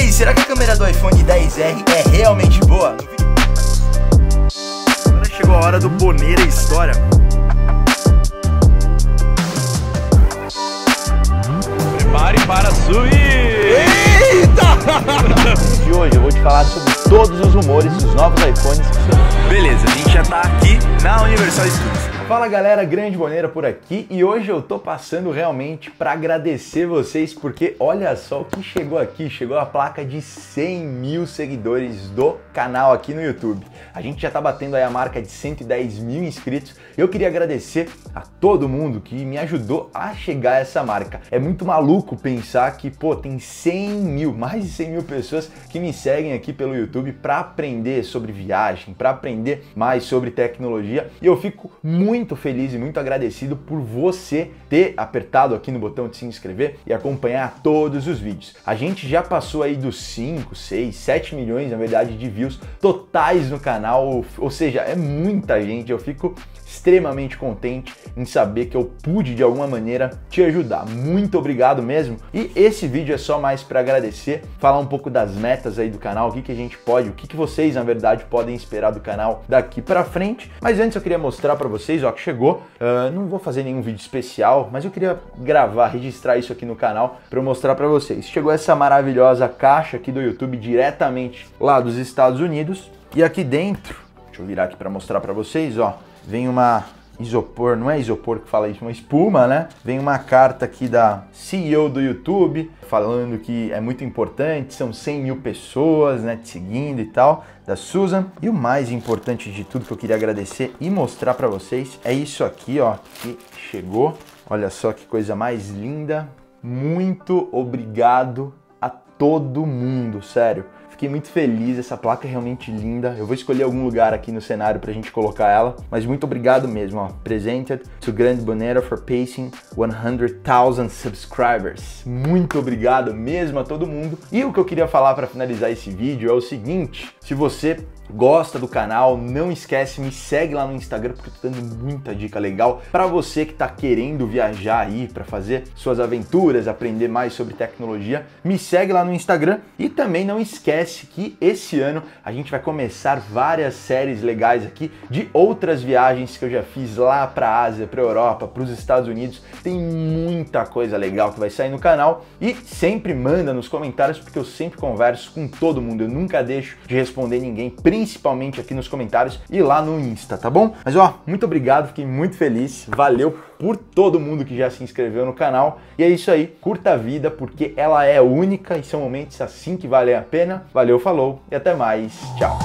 aí, será que a câmera do iPhone 10R é realmente boa? Agora chegou a hora do Boneira História. Prepare para subir! De hoje eu vou te falar sobre todos os rumores dos novos iPhones. Beleza, a gente já tá aqui na Universal Studios. Fala galera, Grande Boneira por aqui e hoje eu tô passando realmente para agradecer vocês porque olha só o que chegou aqui, chegou a placa de 100 mil seguidores do canal aqui no YouTube. A gente já tá batendo aí a marca de 110 mil inscritos. Eu queria agradecer a todo mundo que me ajudou a chegar a essa marca. É muito maluco pensar que, pô, tem 100 mil, mais de 100 mil pessoas que me seguem aqui pelo YouTube para aprender sobre viagem, para aprender mais sobre tecnologia e eu fico muito feliz e muito agradecido por você ter apertado aqui no botão de se inscrever e acompanhar todos os vídeos. A gente já passou aí dos 5, 6, 7 milhões, na verdade, de views totais no canal, ou seja, é muita gente. Eu fico extremamente contente em saber que eu pude de alguma maneira te ajudar. Muito obrigado mesmo. E esse vídeo é só mais para agradecer, falar um pouco das metas aí do canal, o que, que a gente pode, o que, que vocês na verdade podem esperar do canal daqui para frente. Mas antes eu queria mostrar para vocês, ó, que chegou. Uh, não vou fazer nenhum vídeo especial, mas eu queria gravar, registrar isso aqui no canal para mostrar para vocês. Chegou essa maravilhosa caixa aqui do YouTube diretamente lá dos Estados Unidos. E aqui dentro, deixa eu virar aqui para mostrar para vocês, ó, vem uma isopor, não é isopor que fala isso, uma espuma, né? Vem uma carta aqui da CEO do YouTube falando que é muito importante, são 100 mil pessoas, né, te seguindo e tal, da Susan. E o mais importante de tudo que eu queria agradecer e mostrar para vocês é isso aqui, ó, que chegou. Olha só que coisa mais linda. Muito obrigado a todo mundo, sério. Fiquei muito feliz, essa placa é realmente linda. Eu vou escolher algum lugar aqui no cenário pra gente colocar ela, mas muito obrigado mesmo, ó. Presented to Grande Bonera for pacing 100,000 subscribers. Muito obrigado mesmo a todo mundo. E o que eu queria falar para finalizar esse vídeo é o seguinte, se você gosta do canal, não esquece, me segue lá no Instagram porque eu tô dando muita dica legal para você que tá querendo viajar aí para fazer suas aventuras, aprender mais sobre tecnologia. Me segue lá no Instagram e também não esquece que esse ano a gente vai começar várias séries legais aqui de outras viagens que eu já fiz lá para Ásia, para Europa, para os Estados Unidos. Tem muita coisa legal que vai sair no canal e sempre manda nos comentários porque eu sempre converso com todo mundo. Eu nunca deixo de responder ninguém, principalmente aqui nos comentários e lá no Insta, tá bom? Mas ó, muito obrigado, fiquei muito feliz. Valeu por todo mundo que já se inscreveu no canal. E é isso aí, curta a vida porque ela é única e são momentos assim que valem a pena. Valeu, falou e até mais. Tchau.